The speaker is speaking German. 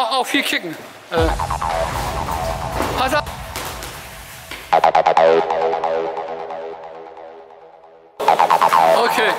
auch, auch viel kicken. Äh. Pass auf. Okay.